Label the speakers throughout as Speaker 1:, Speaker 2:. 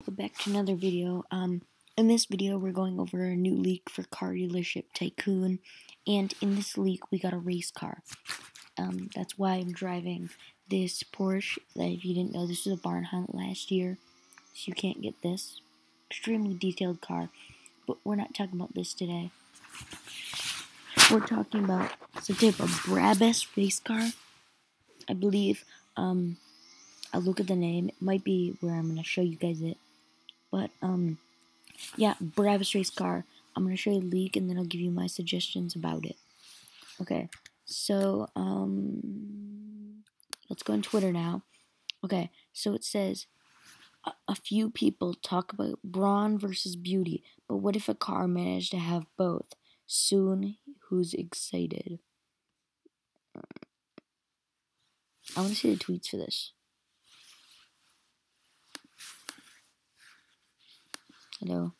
Speaker 1: Welcome back to another video. Um, in this video, we're going over a new leak for Car Dealership Tycoon, and in this leak, we got a race car. Um, that's why I'm driving this Porsche. That if you didn't know, this was a barn hunt last year, so you can't get this extremely detailed car. But we're not talking about this today. We're talking about some type of Brabus race car. I believe. Um, I'll look at the name. It might be where I'm gonna show you guys it. But um yeah, Brabus race car. I'm gonna show you the leak and then I'll give you my suggestions about it. Okay. So um let's go on Twitter now. Okay, so it says a, a few people talk about brawn versus beauty, but what if a car managed to have both? Soon, who's excited? I want to see the tweets for this. Hello.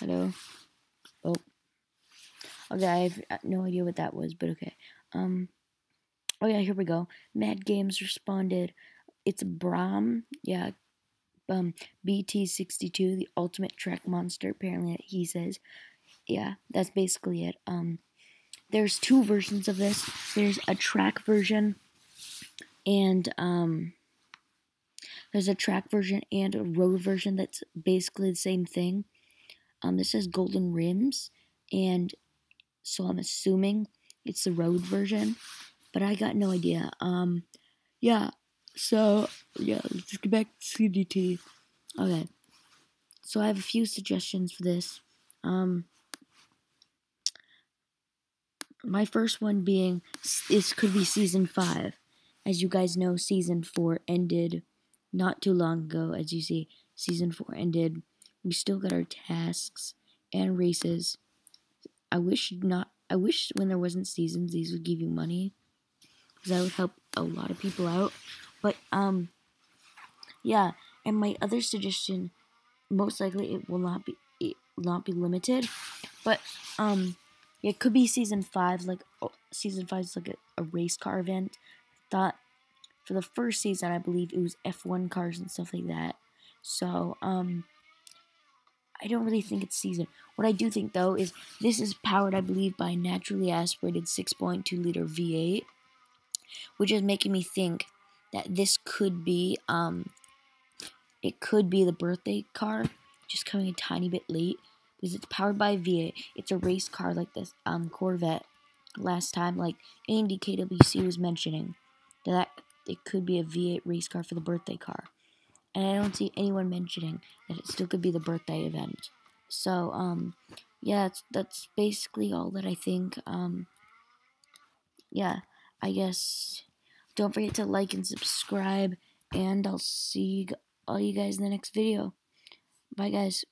Speaker 1: Hello. Oh. Okay, I have uh, no idea what that was, but okay. Um. Oh yeah, here we go. Mad Games responded. It's Brabham. Yeah. Um. BT62, the ultimate track monster. Apparently, he says. Yeah, that's basically it. Um. There's two versions of this. There's a track version and um, there's a track version and a road version that's basically the same thing. Um, this says golden rims, and so I'm assuming it's the road version, but I got no idea. Um, yeah, so yeah, let's get back to CDT. Okay, so I have a few suggestions for this. Um, my first one being this could be season five. As you guys know, season four ended not too long ago. As you see, season four ended. We still got our tasks and races. I wish not. I wish when there wasn't seasons, these would give you money, because that would help a lot of people out. But um, yeah. And my other suggestion, most likely it will not be it will not be limited, but um, it could be season five. Like oh, season five is like a, a race car event thought for the first season, I believe it was F1 cars and stuff like that. So, um, I don't really think it's season. What I do think though is this is powered, I believe, by naturally aspirated 6.2 liter V8, which is making me think that this could be, um, it could be the birthday car, just coming a tiny bit late because it's powered by V8. It's a race car like this, um, Corvette. Last time, like Andy KWC was mentioning that it could be a V8 race car for the birthday car. And I don't see anyone mentioning that it still could be the birthday event. So, um, yeah, that's, that's basically all that I think. Um, yeah, I guess don't forget to like and subscribe, and I'll see all you guys in the next video. Bye, guys.